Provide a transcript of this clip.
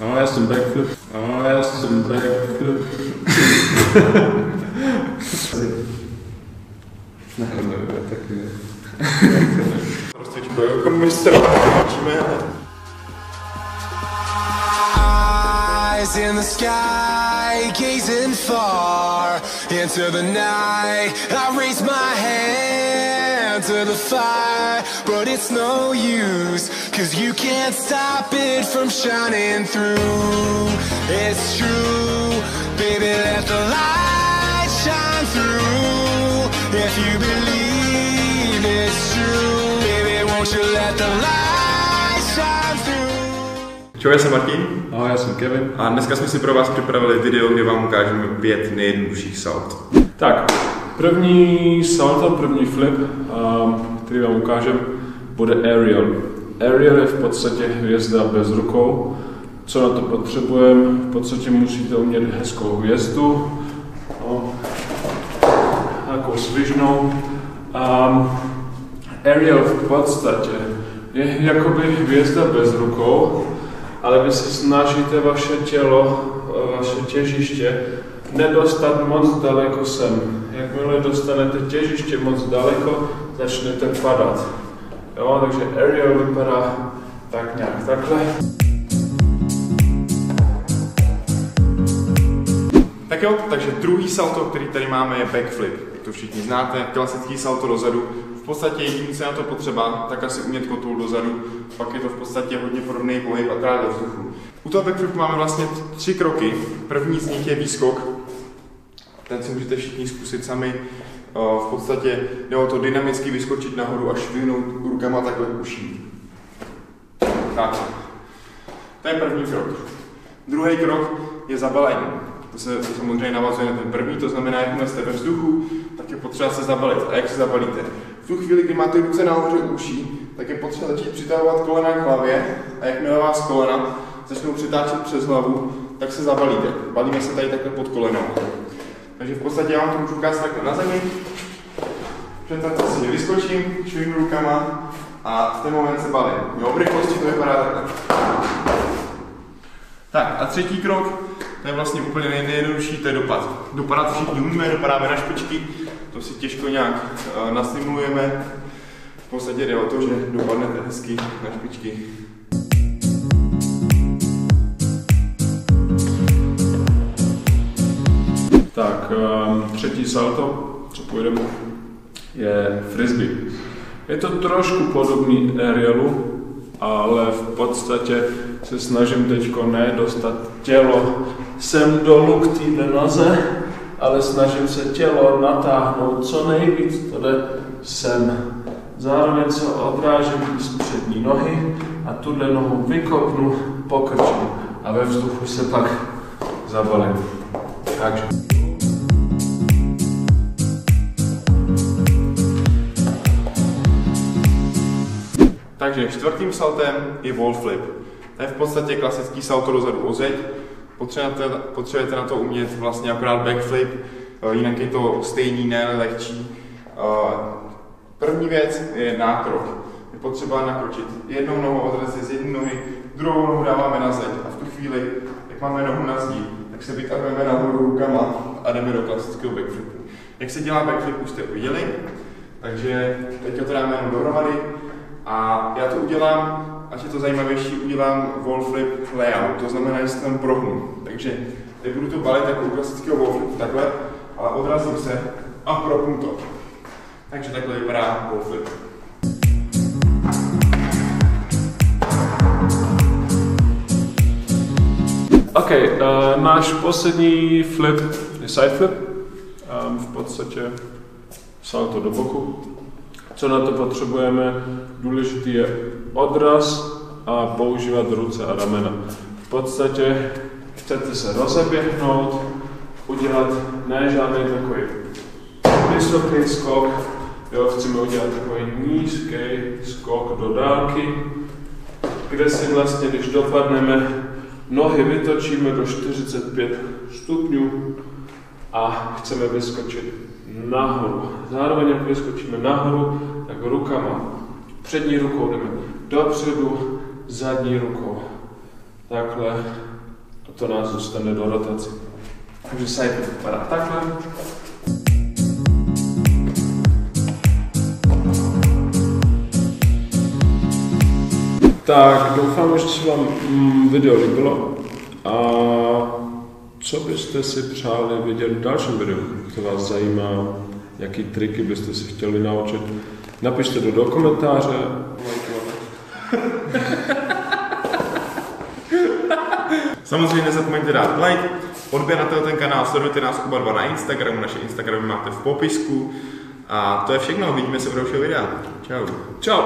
No, já jsem backflip. No, já jsem backflip. jako mistr. Učíme. Eyes in the sky, gazing far into the night. I raise my hand to the fire, but it's no use, cause you can't stop it from shining through. It's true, baby, let the light shine through. If you believe it's true, baby, won't you let the light shine through? Čau, já jsem Martin Ahoj, já jsem Kevin. a dneska jsme si pro vás připravili video, kde vám ukážeme pět nejjednodušších salt. Tak, první salto, první flip, který vám ukážem, bude aerial. Aerial je v podstatě hvězda bez rukou. Co na to potřebujeme? V podstatě musíte umět hezkou hvězdu, no, takovou svižnou. Um, aerial v podstatě je jakoby hvězda bez rukou, ale vy se snažíte vaše tělo, vaše těžiště nedostat moc daleko sem. Jakmile dostanete těžiště moc daleko, začnete padat. Jo, takže aerial vypadá tak nějak takhle. Tak jo, takže druhý salto, který tady máme, je backflip. To všichni znáte, klasický salto dozadu. V podstatě jediné, co je na to potřeba, tak asi umět kotul dozadu, pak je to v podstatě hodně podobný pohyb, akorát do vzduchu. U toho backflipu máme vlastně tři kroky. První z nich je výskok. Ten si můžete všichni zkusit sami. V podstatě jde o to dynamicky vyskočit nahoru a švihnout rukama takhle k uším. Tak. To je první krok. Druhý krok je zabalení. To se to samozřejmě navazuje na ten první, to znamená, jakmile jste ve vzduchu, tak je potřeba se zabalit. A jak se zabalíte? V tu chvíli, kdy máte ruce nahoře uší, tak je potřeba začít přitahovat kolena k hlavě a jakmile vás kolena začnou přitáčet přes hlavu, tak se zabalíte. Balíme se tady takhle pod kolenou. Takže v podstatě já vám to můžu ukázat takhle na zemi. Představte si, vyskočím, švihnu rukama a v ten moment se balím. Jo, v rychlosti to vypadá takhle. Tak a třetí krok, to je vlastně úplně nej- nejjednodušší, to je dopad. Dopadat všichni umíme, dopadáme na špičky, to si těžko nějak uh, nasimulujeme. V podstatě jde o to, že dopadnete hezky na špičky. Um, třetí salto, co půjdeme, je frisbee. Je to trošku podobný aerialu, ale v podstatě se snažím teď ne dostat tělo sem dolů k té noze, ale snažím se tělo natáhnout co nejvíc, to jde sem. Zároveň se odrážím z přední nohy a tuhle nohu vykopnu, pokrčím a ve vzduchu se pak zabalím. Takže. Takže čtvrtým saltem je wall flip. To je v podstatě klasický salto dozadu o zeď. Potřebujete, potřebujete na to umět vlastně akorát backflip, eh, jinak je to stejný, ne lehčí. Eh, První věc je nákrok. Je potřeba nakročit jednou nohou odrazit z jedné nohy, druhou nohu dáváme na zeď a v tu chvíli, jak máme nohu na zdi, tak se vytahujeme nahoru rukama a jdeme do klasického backflipu. Jak se dělá backflip, už jste viděli, takže teď to dáme jenom dohromady a já to udělám, ať je to zajímavější, udělám wall flip layout, to znamená, že se tam prohnu. Takže teď budu to balit jako u klasického wall takhle, ale odrazím se a propnu to. Takže takhle vypadá wall flip. OK, uh, náš poslední flip je side flip. Um, v podstatě salto do boku. Co na to potřebujeme? Důležitý je odraz a používat ruce a ramena. V podstatě chcete se rozeběhnout, udělat ne žádný takový vysoký skok, jo, chceme udělat takový nízký skok do dálky, kde si vlastně, když dopadneme, nohy vytočíme do 45 stupňů a chceme vyskočit nahoru. Zároveň, jak vyskočíme nahoru, tak rukama. Přední rukou jdeme dopředu, zadní rukou takhle a to nás dostane do rotace. Takže side vypadá takhle. Tak, doufám, že se vám mm, video líbilo a co byste si přáli vidět v dalším videu, co vás zajímá, jaký triky byste si chtěli naučit. Napište to do komentáře. Samozřejmě nezapomeňte dát like, odběr na ten kanál, sledujte nás oba dva na Instagramu, naše Instagramy máte v popisku. A to je všechno, vidíme se v dalšího videa. Čau. Čau!